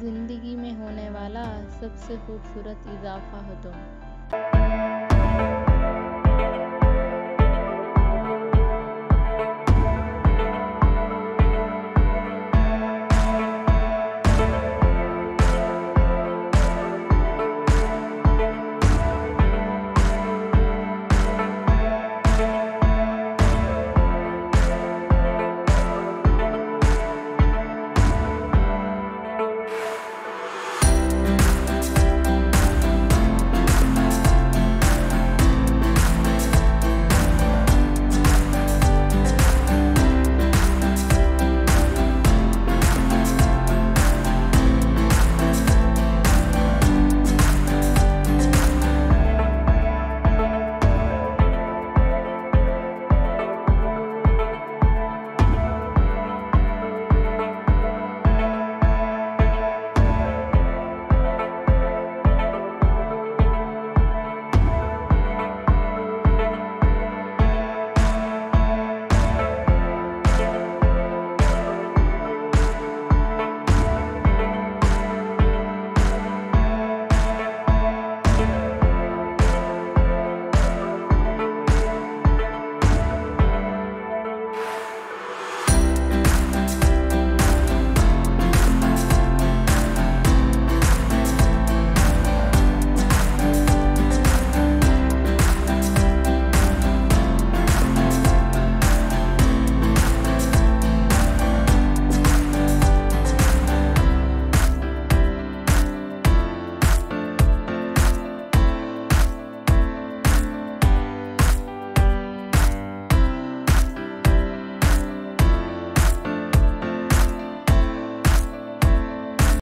ज़िंदगी में होने वाला सबसे खूबसूरत इजाफ़ा हो तुम।